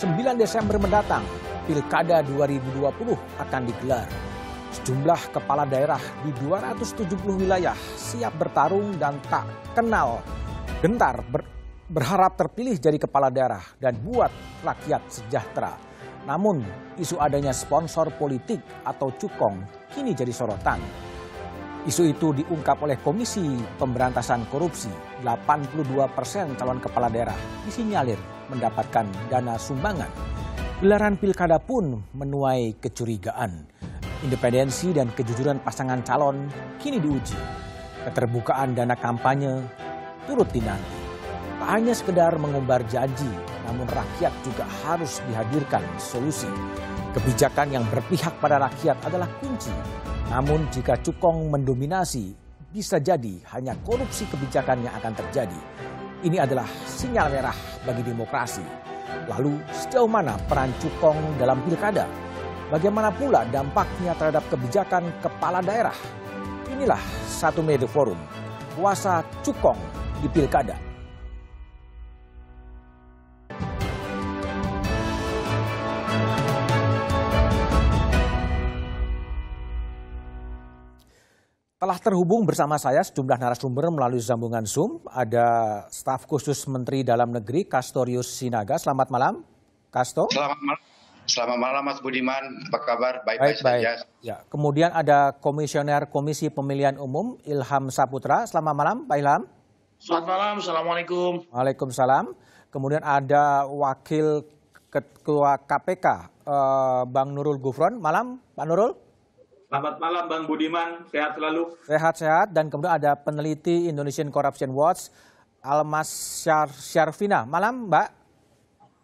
9 Desember mendatang, Pilkada 2020 akan digelar. Sejumlah kepala daerah di 270 wilayah siap bertarung dan tak kenal gentar ber, berharap terpilih jadi kepala daerah dan buat rakyat sejahtera. Namun, isu adanya sponsor politik atau cukong kini jadi sorotan. Isu itu diungkap oleh Komisi Pemberantasan Korupsi. 82 persen calon kepala daerah disinyalir mendapatkan dana sumbangan. Gelaran pilkada pun menuai kecurigaan. Independensi dan kejujuran pasangan calon kini diuji. Keterbukaan dana kampanye turut dinanti. Tak hanya sekedar mengumbar janji, namun rakyat juga harus dihadirkan solusi. Kebijakan yang berpihak pada rakyat adalah kunci namun jika cukong mendominasi, bisa jadi hanya korupsi kebijakan yang akan terjadi. Ini adalah sinyal merah bagi demokrasi. Lalu sejauh mana peran cukong dalam pilkada? Bagaimana pula dampaknya terhadap kebijakan kepala daerah? Inilah satu media forum, puasa cukong di pilkada. Telah terhubung bersama saya sejumlah narasumber melalui sambungan Zoom. Ada staf khusus Menteri Dalam Negeri Kastorius Sinaga. Selamat malam, Kasto. Selamat malam. Selamat malam Mas Budiman, apa kabar? Baik-baik baik, saja. Ya. Kemudian ada Komisioner Komisi Pemilihan Umum Ilham Saputra. Selamat malam, Pak Ilham. Selamat malam, Assalamualaikum. Waalaikumsalam. Kemudian ada Wakil Ketua KPK, eh, Bang Nurul Gufron. Malam, Pak Nurul. Selamat malam Bang Budiman, sehat selalu. Sehat-sehat dan kemudian ada peneliti Indonesian Corruption Watch Almas Syar Syarfina. Malam Mbak.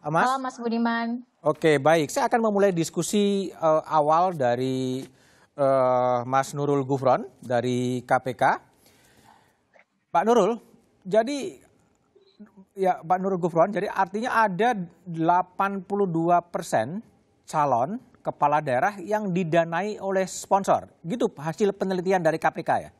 Almas. Malam Mas Budiman. Oke baik, saya akan memulai diskusi uh, awal dari uh, Mas Nurul Gufron dari KPK. Pak Nurul, jadi ya Pak Nurul Gufron, jadi artinya ada 82 persen calon kepala daerah yang didanai oleh sponsor. Gitu hasil penelitian dari KPK ya?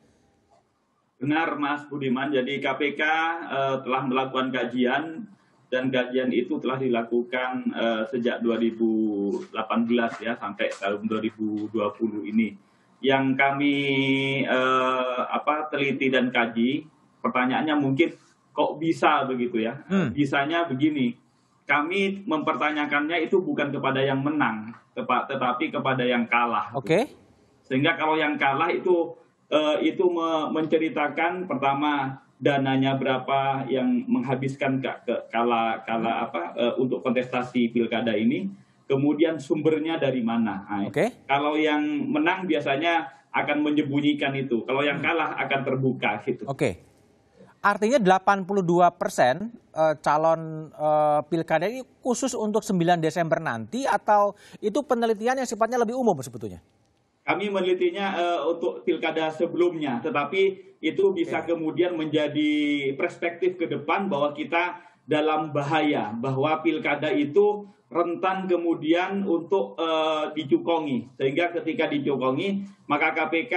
Benar Mas Budiman, jadi KPK uh, eh, telah melakukan kajian dan kajian itu telah dilakukan uh, sejak 2018 ya sampai tahun 2020 ini. Yang kami uh, apa teliti dan kaji, pertanyaannya mungkin kok bisa begitu ya? Hmm. Bisanya begini, kami mempertanyakannya itu bukan kepada yang menang, tetapi kepada yang kalah. Oke. Okay. Sehingga kalau yang kalah itu uh, itu me menceritakan pertama dananya berapa yang menghabiskan ke, ke kala kala apa uh, untuk kontestasi pilkada ini, kemudian sumbernya dari mana. Nah, Oke. Okay. Kalau yang menang biasanya akan menyembunyikan itu, kalau yang kalah akan terbuka gitu. Oke. Okay. Artinya 82 persen uh, calon uh, pilkada ini khusus untuk 9 Desember nanti atau itu penelitian yang sifatnya lebih umum sebetulnya? Kami menelitinya uh, untuk pilkada sebelumnya, tetapi itu bisa kemudian menjadi perspektif ke depan bahwa kita dalam bahaya, bahwa pilkada itu rentan kemudian untuk dicukongi, sehingga ketika dicukongi maka KPK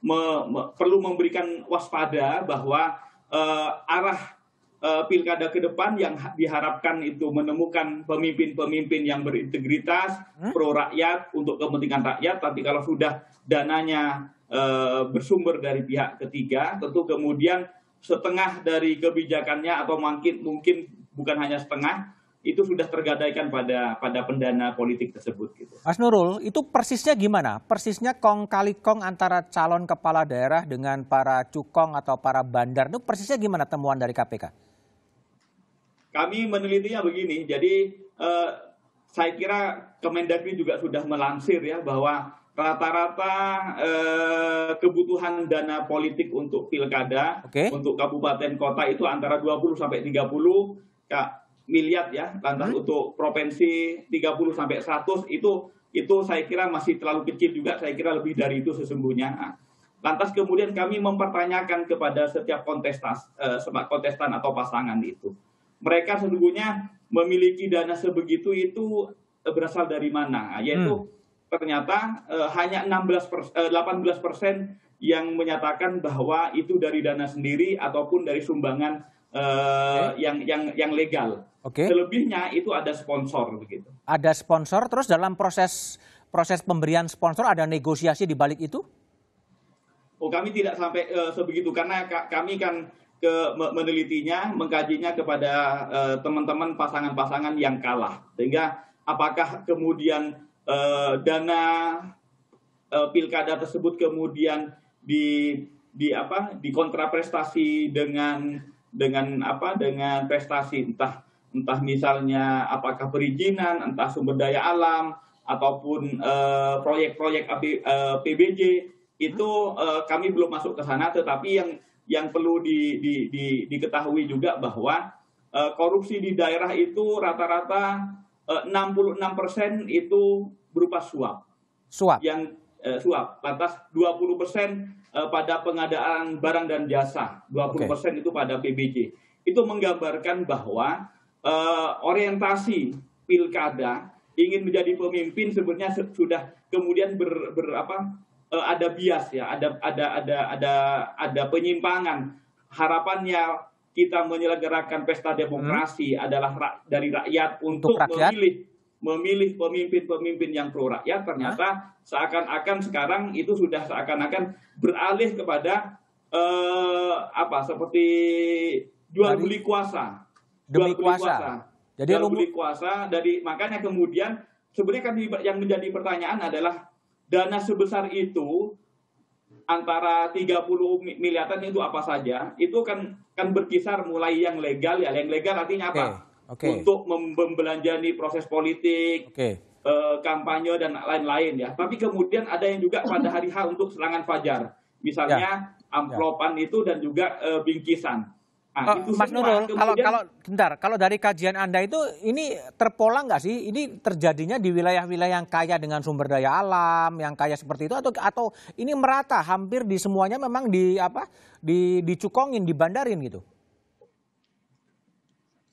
me, me, perlu memberikan waspada bahwa uh, arah uh, pilkada ke depan yang diharapkan itu menemukan pemimpin-pemimpin yang berintegritas, hmm? pro rakyat untuk kepentingan rakyat. Tapi kalau sudah dananya uh, bersumber dari pihak ketiga, tentu kemudian setengah dari kebijakannya atau mungkin mungkin bukan hanya setengah itu sudah tergadaikan pada pada pendana politik tersebut gitu. Mas Nurul, itu persisnya gimana? Persisnya kong kali kong antara calon kepala daerah dengan para cukong atau para bandar itu persisnya gimana temuan dari KPK? kami menelitinya begini, jadi eh, saya kira Kemendagri juga sudah melansir ya bahwa rata-rata eh, kebutuhan dana politik untuk pilkada okay. untuk kabupaten kota itu antara 20 sampai 30 ya, miliar ya, lantas hmm. untuk provinsi 30 sampai 100 itu itu saya kira masih terlalu kecil juga, saya kira lebih dari itu sesungguhnya. Nah, lantas kemudian kami mempertanyakan kepada setiap kontestas, eh, kontestan atau pasangan itu mereka sesungguhnya memiliki dana sebegitu itu eh, berasal dari mana? Nah, yaitu hmm. ternyata uh, hanya 16 persen, uh, 18 persen yang menyatakan bahwa itu dari dana sendiri ataupun dari sumbangan uh, okay. yang yang yang legal. Oke. Okay. Selebihnya itu ada sponsor begitu. Ada sponsor terus dalam proses proses pemberian sponsor ada negosiasi di balik itu? Oh kami tidak sampai uh, sebegitu karena kami kan ke menelitinya, mengkajinya kepada uh, teman-teman pasangan-pasangan yang kalah. Sehingga apakah kemudian uh, dana uh, pilkada tersebut kemudian di di apa di kontraprestasi dengan dengan apa dengan prestasi entah entah misalnya apakah perizinan, entah sumber daya alam ataupun proyek-proyek uh, PBJ itu uh, kami belum masuk ke sana, tetapi yang yang perlu di, di, di, diketahui juga bahwa uh, korupsi di daerah itu rata-rata uh, 66 persen itu berupa suap. Suap. Yang uh, suap. Lantas 20 persen uh, pada pengadaan barang dan jasa, 20 persen okay. itu pada PBJ. Itu menggambarkan bahwa uh, orientasi pilkada ingin menjadi pemimpin sebenarnya sudah kemudian ber, ber apa uh, ada bias ya, ada ada ada ada ada penyimpangan. Harapannya kita menyelenggarakan pesta demokrasi hmm. adalah dari rakyat untuk, untuk rakyat? memilih memilih pemimpin-pemimpin yang pro rakyat. Ternyata seakan-akan sekarang itu sudah seakan-akan beralih kepada uh, apa seperti jual beli kuasa. Jual beli kuasa. kuasa. Jadi jual beli kuasa dari makanya kemudian sebenarnya kan yang menjadi pertanyaan adalah dana sebesar itu antara 30 miliaran itu apa saja itu kan kan berkisar mulai yang legal ya yang legal artinya apa okay. Okay. untuk membelanjani proses politik okay. eh, kampanye dan lain-lain ya tapi kemudian ada yang juga pada hari H untuk serangan fajar misalnya ya. amplopan ya. itu dan juga eh, bingkisan Nah, oh, Mas Nurul, kemudian... kalau kalau bentar, kalau dari kajian Anda itu ini terpola nggak sih? Ini terjadinya di wilayah-wilayah yang kaya dengan sumber daya alam, yang kaya seperti itu atau atau ini merata hampir di semuanya memang di apa? di dicukongin, dibandarin gitu.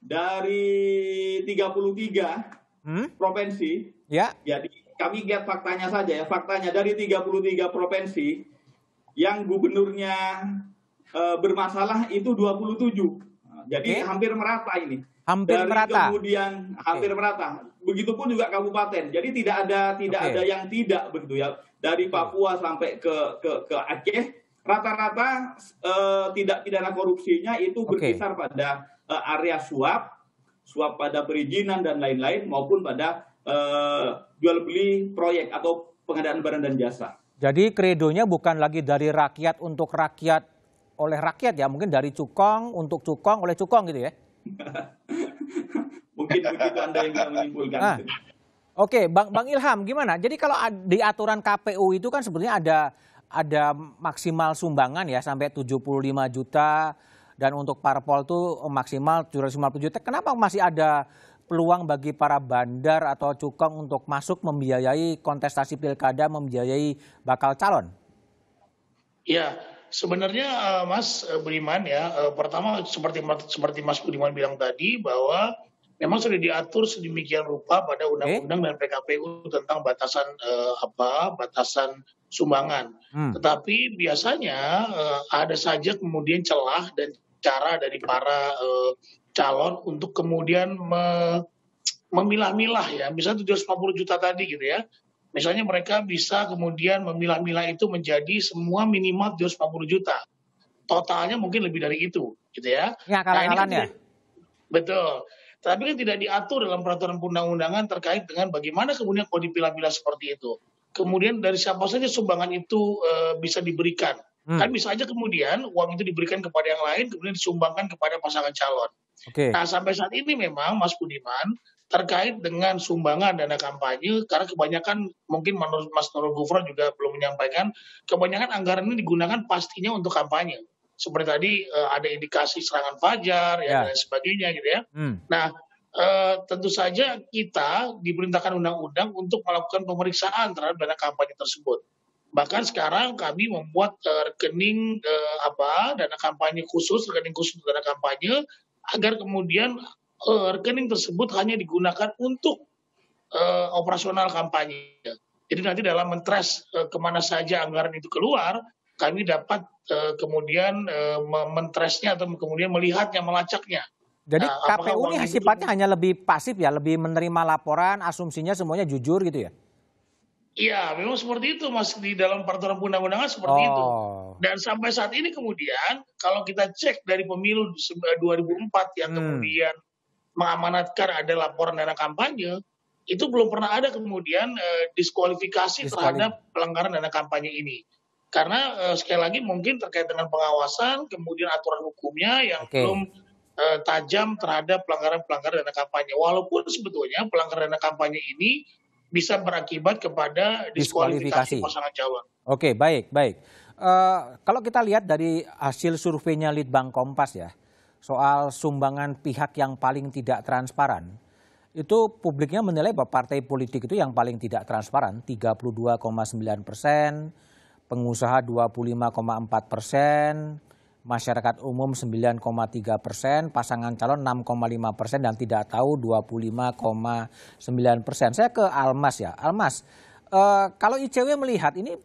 Dari 33 hmm? provinsi, ya. Jadi kami lihat faktanya saja ya. Faktanya dari 33 provinsi yang gubernurnya uh, bermasalah itu 27. Jadi okay. hampir merata ini. Hampir Dari merata. Kemudian hampir okay. merata. Begitupun juga kabupaten. Jadi tidak ada tidak okay. ada yang tidak begitu ya. Dari Papua sampai ke ke ke Aceh rata-rata uh, tidak pidana korupsinya itu berkisar okay. pada area suap, suap pada perizinan dan lain-lain maupun pada uh, jual beli proyek atau pengadaan barang dan jasa. Jadi kredonya bukan lagi dari rakyat untuk rakyat oleh rakyat ya, mungkin dari cukong untuk cukong oleh cukong gitu ya. mungkin begitu Anda yang bisa menyimpulkan. Nah, Oke, okay. Bang Bang Ilham gimana? Jadi kalau di aturan KPU itu kan sebetulnya ada ada maksimal sumbangan ya sampai 75 juta dan untuk parpol tuh maksimal 750 juta. Kenapa masih ada peluang bagi para bandar atau cukong untuk masuk membiayai kontestasi pilkada, membiayai bakal calon? Ya, sebenarnya uh, Mas uh, Budiman ya, uh, pertama seperti seperti Mas Budiman bilang tadi bahwa memang sudah diatur sedemikian rupa pada undang-undang dan PKPU tentang batasan uh, apa batasan sumbangan. Hmm. Tetapi biasanya uh, ada saja kemudian celah dan cara dari para uh, calon untuk kemudian me memilah-milah ya, misalnya 750 juta tadi gitu ya, Misalnya mereka bisa kemudian memilah-milah itu menjadi semua minimal 250 juta. Totalnya mungkin lebih dari itu, gitu ya. Ya, nah, ini kan betul. Tapi kan tidak diatur dalam peraturan undang-undangan terkait dengan bagaimana kemudian kalau dipilah-pilah seperti itu. Kemudian dari siapa saja sumbangan itu e, bisa diberikan. Hmm. Kan bisa aja kemudian uang itu diberikan kepada yang lain, kemudian disumbangkan kepada pasangan calon. Okay. Nah sampai saat ini memang Mas Budiman terkait dengan sumbangan dana kampanye karena kebanyakan mungkin menurut Mas Nurul Gufron juga belum menyampaikan kebanyakan anggaran ini digunakan pastinya untuk kampanye seperti tadi uh, ada indikasi serangan fajar ya, ya dan sebagainya gitu ya. Hmm. Nah uh, tentu saja kita diperintahkan undang-undang untuk melakukan pemeriksaan terhadap dana kampanye tersebut. Bahkan sekarang kami membuat uh, rekening uh, apa dana kampanye khusus rekening khusus dana kampanye agar kemudian uh, rekening tersebut hanya digunakan untuk uh, operasional kampanye. Jadi nanti dalam mentres uh, ke mana saja anggaran itu keluar, kami dapat uh, kemudian uh, mentresnya atau kemudian melihatnya, melacaknya. Jadi nah, KPU ini sifatnya hanya lebih pasif ya, lebih menerima laporan, asumsinya semuanya jujur gitu ya? Iya, memang seperti itu Mas di dalam peraturan undang-undangan seperti oh. itu. Dan sampai saat ini kemudian kalau kita cek dari pemilu 2004 yang hmm. kemudian mengamanatkan ada laporan dana kampanye, itu belum pernah ada kemudian uh, diskualifikasi terhadap pelanggaran dana kampanye ini. Karena uh, sekali lagi mungkin terkait dengan pengawasan, kemudian aturan hukumnya yang okay. belum uh, tajam terhadap pelanggaran-pelanggaran dana kampanye. Walaupun sebetulnya pelanggaran dana kampanye ini bisa berakibat kepada diskualifikasi, diskualifikasi. pasangan calon. Oke, baik, baik. Uh, kalau kita lihat dari hasil surveinya Litbang Kompas ya, soal sumbangan pihak yang paling tidak transparan, itu publiknya menilai bahwa partai politik itu yang paling tidak transparan, 32,9 persen, pengusaha 25,4 persen, masyarakat umum 9,3 persen, pasangan calon 6,5 persen dan tidak tahu 25,9 persen. Saya ke Almas ya, Almas, eh, kalau ICW melihat ini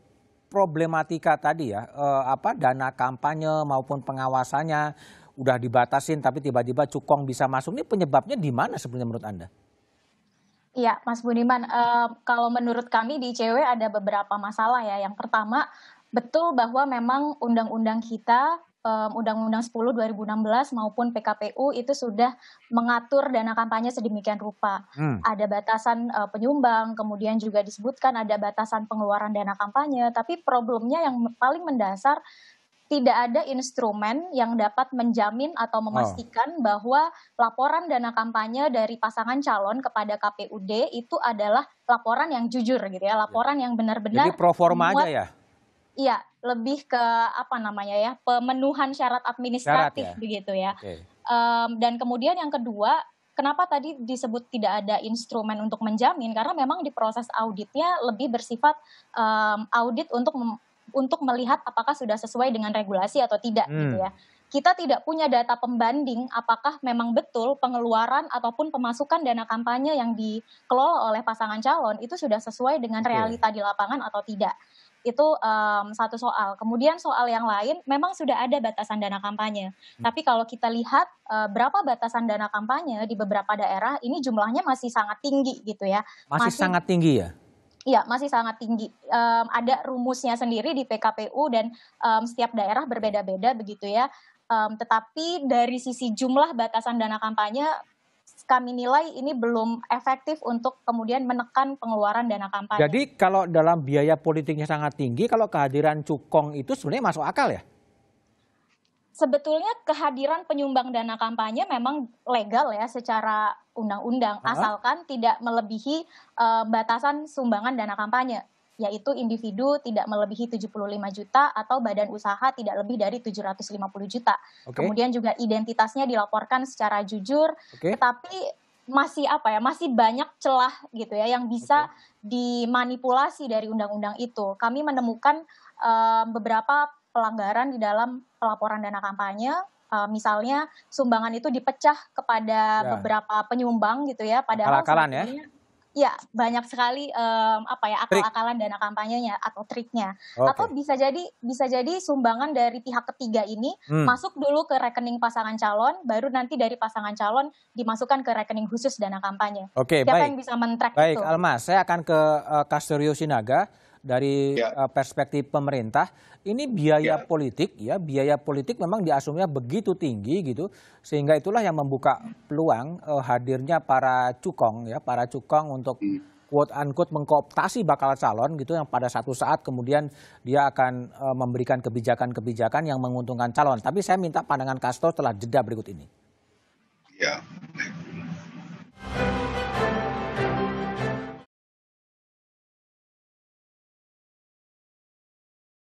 problematika tadi ya, eh, apa dana kampanye maupun pengawasannya udah dibatasin tapi tiba-tiba cukong bisa masuk ini penyebabnya di mana sebenarnya menurut Anda? Iya, Mas Budiman, uh, kalau menurut kami di ICW ada beberapa masalah ya. Yang pertama, betul bahwa memang undang-undang kita Undang-Undang 10 2016 maupun PKPU itu sudah mengatur dana kampanye sedemikian rupa. Hmm. Ada batasan uh, penyumbang, kemudian juga disebutkan ada batasan pengeluaran dana kampanye, tapi problemnya yang paling mendasar tidak ada instrumen yang dapat menjamin atau oh. memastikan oh. bahwa laporan dana kampanye dari pasangan calon kepada KPUD itu adalah laporan yang jujur gitu ya, laporan yang benar-benar Jadi pro forma aja ya Iya, lebih ke apa namanya ya pemenuhan syarat administratif syarat ya? begitu ya. Okay. Um, dan kemudian yang kedua, kenapa tadi disebut tidak ada instrumen untuk menjamin? Karena memang di proses auditnya lebih bersifat um, audit untuk untuk melihat apakah sudah sesuai dengan regulasi atau tidak hmm. gitu ya. Kita tidak punya data pembanding apakah memang betul pengeluaran ataupun pemasukan dana kampanye yang dikelola oleh pasangan calon itu sudah sesuai dengan realita di lapangan atau tidak itu um, satu soal. Kemudian soal yang lain, memang sudah ada batasan dana kampanye. Hmm. Tapi kalau kita lihat uh, berapa batasan dana kampanye di beberapa daerah, ini jumlahnya masih sangat tinggi gitu ya. Masih, masih sangat tinggi ya? Iya, masih sangat tinggi. Um, ada rumusnya sendiri di PKPU dan um, setiap daerah berbeda-beda begitu ya. Um, tetapi dari sisi jumlah batasan dana kampanye kami nilai ini belum efektif untuk kemudian menekan pengeluaran dana kampanye. Jadi kalau dalam biaya politiknya sangat tinggi, kalau kehadiran cukong itu sebenarnya masuk akal ya? Sebetulnya kehadiran penyumbang dana kampanye memang legal ya secara undang-undang, asalkan tidak melebihi uh, batasan sumbangan dana kampanye yaitu individu tidak melebihi 75 juta atau badan usaha tidak lebih dari 750 juta. Okay. Kemudian juga identitasnya dilaporkan secara jujur, okay. tetapi masih apa ya, masih banyak celah gitu ya yang bisa okay. dimanipulasi dari undang-undang itu. Kami menemukan uh, beberapa pelanggaran di dalam pelaporan dana kampanye uh, misalnya sumbangan itu dipecah kepada ya. beberapa penyumbang gitu ya padahal Akal-akalan ya Ya, banyak sekali um, apa ya akal-akalan dana kampanyenya atau triknya. Okay. Atau bisa jadi bisa jadi sumbangan dari pihak ketiga ini hmm. masuk dulu ke rekening pasangan calon, baru nanti dari pasangan calon dimasukkan ke rekening khusus dana kampanye. Oke, okay, Siapa baik. yang bisa men-track baik, itu? Baik, Almas, saya akan ke uh, Castorio Sinaga dari ya. uh, perspektif pemerintah ini biaya ya. politik ya biaya politik memang diasumsinya begitu tinggi gitu sehingga itulah yang membuka peluang uh, hadirnya para cukong ya para cukong untuk hmm. quote unquote mengkooptasi bakal calon gitu yang pada satu saat kemudian dia akan uh, memberikan kebijakan-kebijakan yang menguntungkan calon tapi saya minta pandangan Kasto setelah jeda berikut ini ya